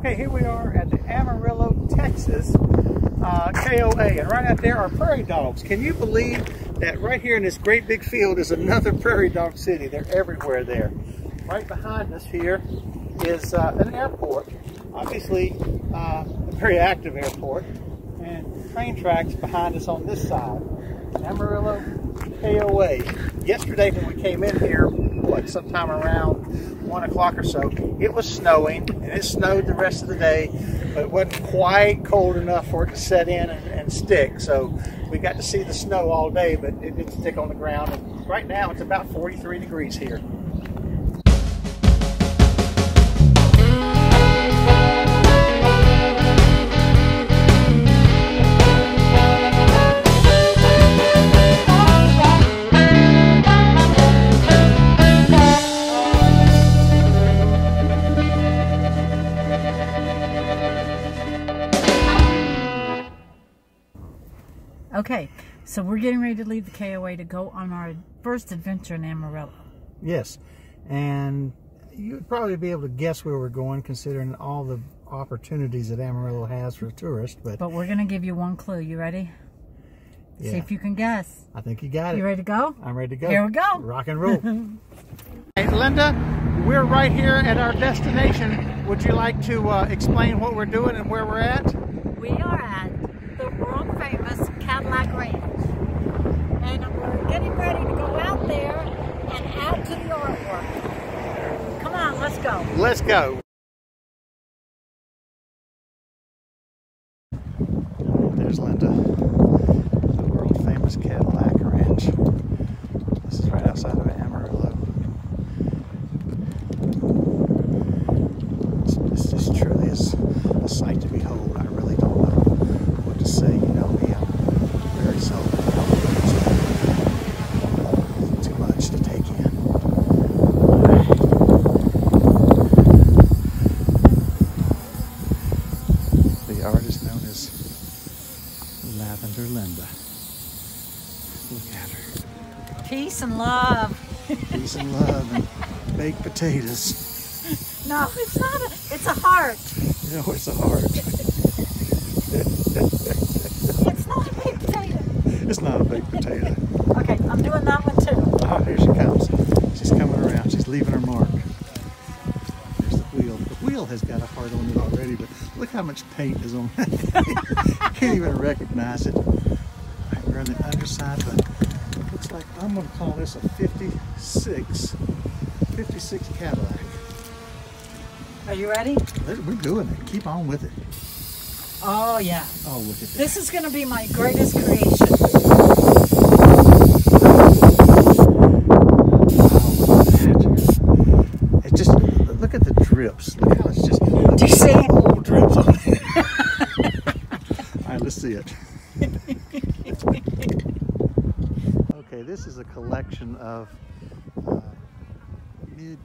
Okay, here we are at the Amarillo, Texas uh, KOA, and right out there are prairie dogs. Can you believe that right here in this great big field is another prairie dog city? They're everywhere there. Right behind us here is uh, an airport, obviously uh, a very active airport, and train tracks behind us on this side. Amarillo KOA. Yesterday when we came in here, what, sometime around one o'clock or so, it was snowing and it snowed the rest of the day, but it wasn't quite cold enough for it to set in and, and stick. So we got to see the snow all day, but it didn't stick on the ground. And right now it's about 43 degrees here. So we're getting ready to leave the KOA to go on our first adventure in Amarillo. Yes, and you'd probably be able to guess where we're going considering all the opportunities that Amarillo has for tourists. But, But we're going to give you one clue. You ready? See if you can guess. I think you got it. You ready to go? I'm ready to go. Here we go. Rock and roll. hey, Linda, we're right here at our destination. Would you like to uh, explain what we're doing and where we're at? We are at the world famous Cadillac Ranch. And we're getting ready to go out there and add to the artwork. Come on, let's go. Let's go. There's Linda, the world famous Cadillac Ranch. This is right outside of Amarillo. It's- This, this truly is a sight to behold. I really don't know what to say. You know me, I'm very seldom too much to take in. The as Lavender Linda. Look at her. Peace and love. Peace and love and baked potatoes. No, it's not a, it's a heart. You know, it's a heart. It's not a baked potato. It's not a baked potato. Okay, I'm doing that one too. Oh, here she comes. She's coming around. She's leaving her mark. There's the wheel. Has got a heart on it already, but look how much paint is on it. Can't even recognize it. Right, we're on the underside, but it looks like I'm going to call this a 56, 56 Cadillac. Are you ready? We're doing it. Keep on with it. Oh yeah. Oh, look at that. This is going to be my greatest creation. Wow, look at that. It just, look at the drips. Look how it's just, look Do you see? the old drips on it. All right, let's see it. okay, this is a collection of uh, mid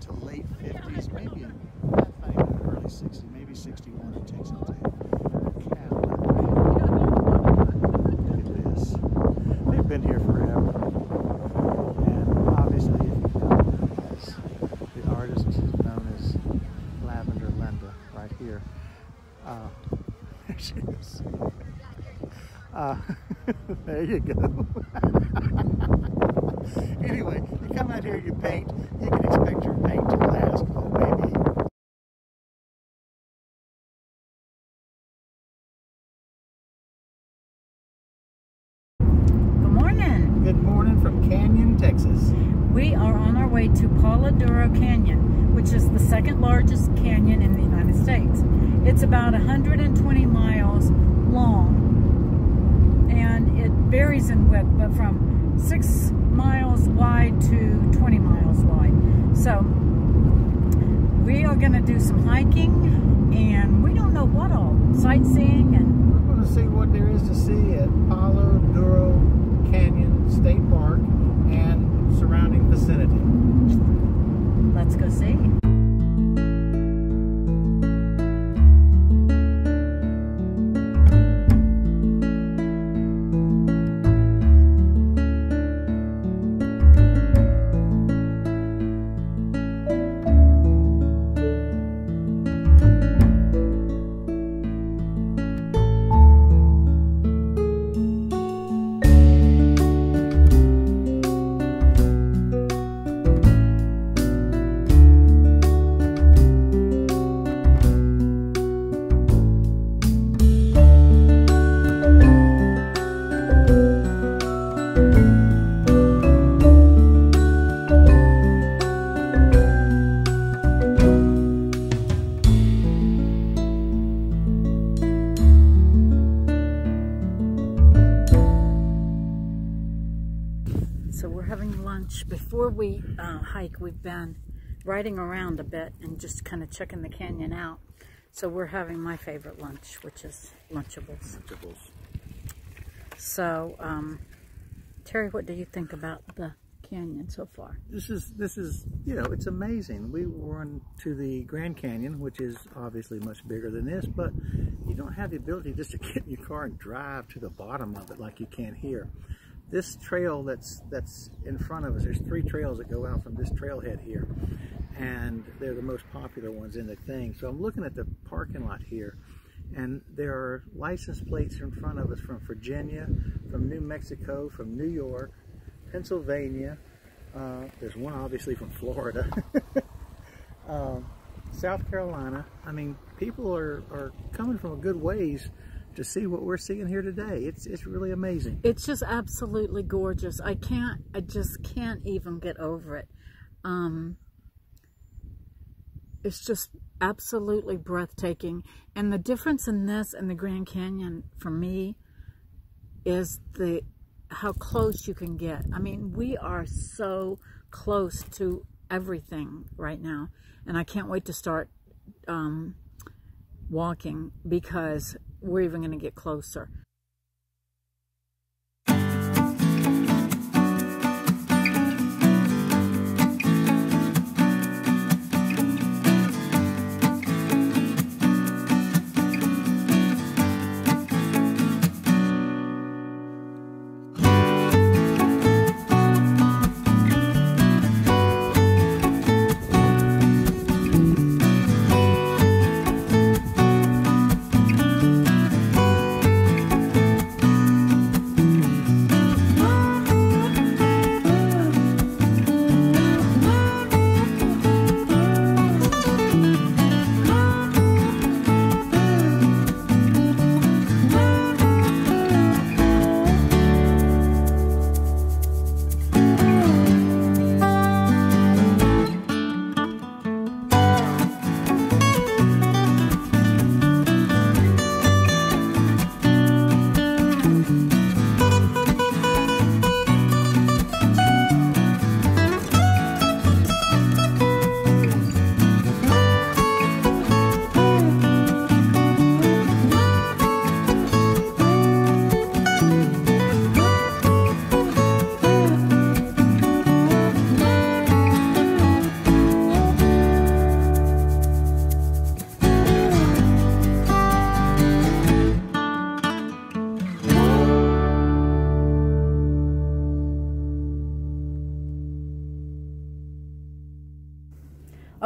to late 50s, maybe early 60s, maybe 61 it takes it to. Look at this. They've been here forever. And obviously, if you know, as the artist known as Lavender Linda, right here. Uh, there she is. Uh, there you go. anyway, you come out here, you paint, you can expect your paint to last, oh, maybe Good morning. Good morning from Canyon, Texas. We are on our way to Palo Duro Canyon, which is the second largest canyon in the United States. It's about 120 miles long and it varies in width, but from six miles wide to 20 miles wide. So we are going to do some hiking and we don't know what all, sightseeing and We're going to see what there is we uh, hike, we've been riding around a bit and just kind of checking the canyon out. So we're having my favorite lunch, which is Lunchables. Lunchables. So, um, Terry, what do you think about the canyon so far? This is, this is, you know, it's amazing. We run to the Grand Canyon, which is obviously much bigger than this, but you don't have the ability just to get in your car and drive to the bottom of it like you can here. This trail that's that's in front of us, there's three trails that go out from this trailhead here, and they're the most popular ones in the thing. So I'm looking at the parking lot here, and there are license plates in front of us from Virginia, from New Mexico, from New York, Pennsylvania. Uh, there's one obviously from Florida. um, South Carolina. I mean, people are, are coming from a good ways to see what we're seeing here today. It's it's really amazing. It's just absolutely gorgeous. I can't, I just can't even get over it. Um, it's just absolutely breathtaking. And the difference in this and the Grand Canyon for me is the how close you can get. I mean, we are so close to everything right now. And I can't wait to start um, walking because we're even going to get closer.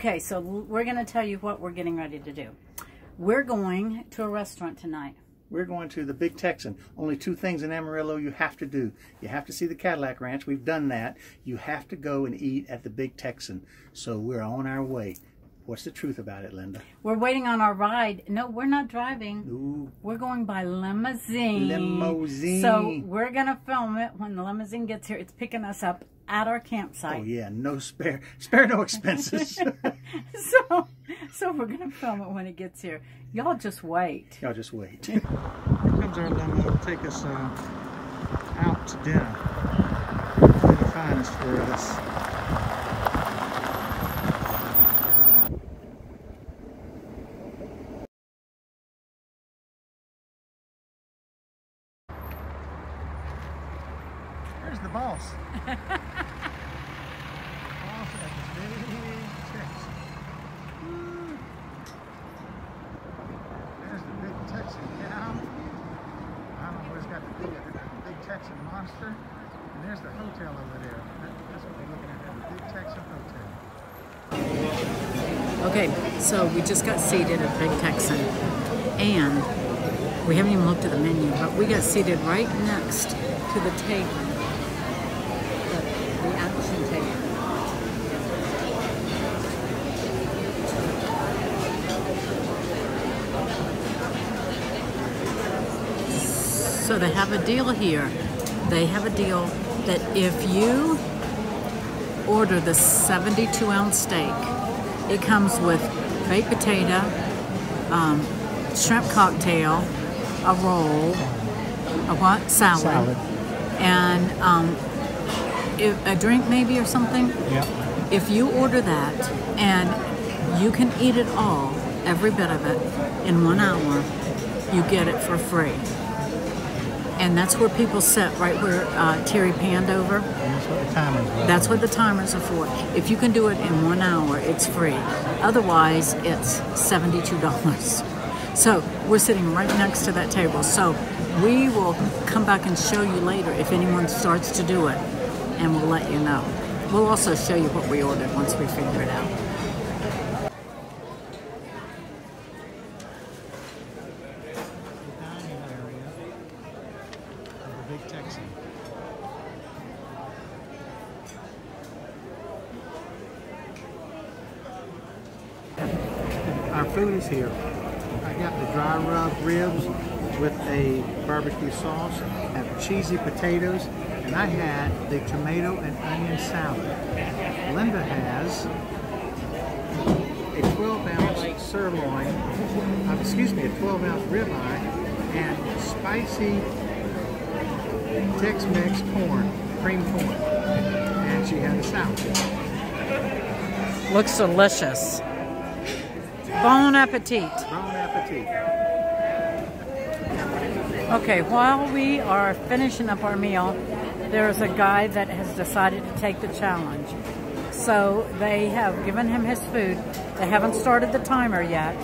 Okay, so we're going to tell you what we're getting ready to do. We're going to a restaurant tonight. We're going to the Big Texan. Only two things in Amarillo you have to do. You have to see the Cadillac Ranch. We've done that. You have to go and eat at the Big Texan. So we're on our way. What's the truth about it, Linda? We're waiting on our ride. No, we're not driving. Ooh. We're going by limousine. Limousine. So we're going to film it when the limousine gets here. It's picking us up at our campsite. Oh yeah, no spare, spare no expenses. so, so we're gonna film it when it gets here. Y'all just wait. Y'all just wait. here comes our limo to take us uh, out to dinner. The finest for us. There's the boss. boss at the big Texan. Woo. There's the big Texan cow. I don't know what it's got to do with it. The big Texan monster. And there's the hotel over there. That's what we're looking at. The big Texan hotel. Okay, so we just got seated at Big Texan, and we haven't even looked at the menu, but we got seated right next to the table. So they have a deal here. They have a deal that if you order the 72 ounce steak, it comes with baked potato, um, shrimp cocktail, a roll, a what? Salad. Salad. And um, a drink maybe or something. Yeah. If you order that and you can eat it all, every bit of it, in one hour, you get it for free. And that's where people sit, right where uh, Terry panned over. That's what the timers were. That's what the timers are for. If you can do it in one hour, it's free. Otherwise, it's $72. So we're sitting right next to that table. So we will come back and show you later if anyone starts to do it, and we'll let you know. We'll also show you what we ordered once we figure it out. the dining area of the Big Texan. Our food is here. I got the dry rub ribs with a barbecue sauce, have cheesy potatoes, and I had the tomato and onion salad. Linda has a 12 ounce sirloin, uh, excuse me, a 12 ounce ribeye, and spicy Tex-Mex corn, cream corn. And she had a salad. Looks delicious. Bon appetit. Bon appetit. Okay, while we are finishing up our meal, there's a guy that has decided to take the challenge. So they have given him his food. They haven't started the timer yet,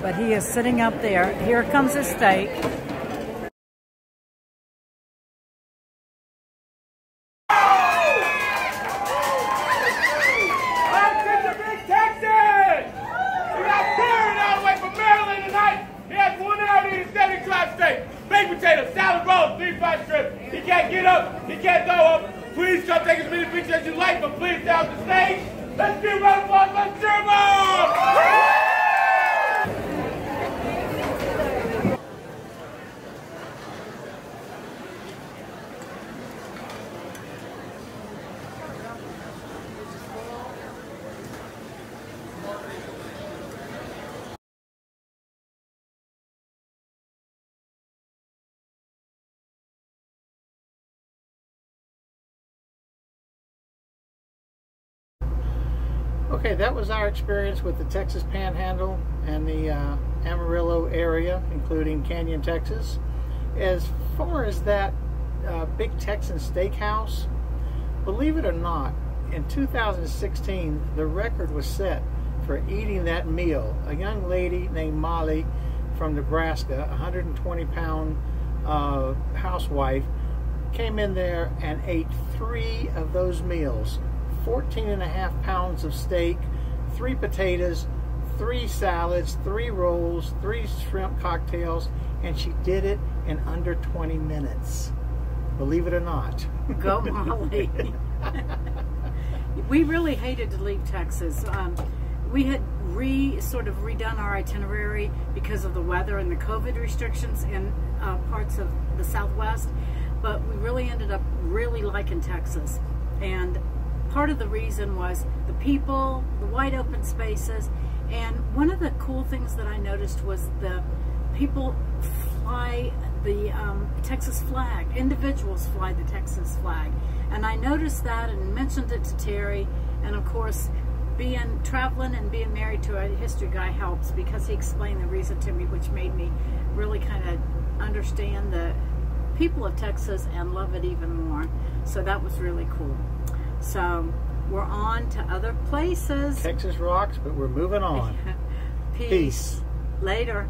but he is sitting up there. Here comes his steak. Welcome to Big Texan! We got Darren all the way from Maryland tonight. He has one hour to eat a 70 drive steak, baked potato, salad rolls, beef fried strip. He can't get up, he can't throw up. Please come take as many pictures as you like, but please off the stage. Let's get ready for. Let's cheer 'em on! Okay, that was our experience with the Texas Panhandle and the uh, Amarillo area, including Canyon, Texas. As far as that uh, Big Texan Steakhouse, believe it or not, in 2016, the record was set for eating that meal. A young lady named Molly from Nebraska, 120 pound uh, housewife, came in there and ate three of those meals 14 and a half pounds of steak, three potatoes, three salads, three rolls, three shrimp cocktails, and she did it in under 20 minutes. Believe it or not. Go Molly. we really hated to leave Texas. Um, we had re sort of redone our itinerary because of the weather and the COVID restrictions in uh, parts of the Southwest, but we really ended up really liking Texas. And part of the reason was the people, the wide open spaces, and one of the cool things that I noticed was the people fly the um, Texas flag. Individuals fly the Texas flag. And I noticed that and mentioned it to Terry. And of course, being traveling and being married to a history guy helps because he explained the reason to me, which made me really kind of understand the people of Texas and love it even more. So that was really cool. So we're on to other places. Texas rocks, but we're moving on. Peace. Peace. Later.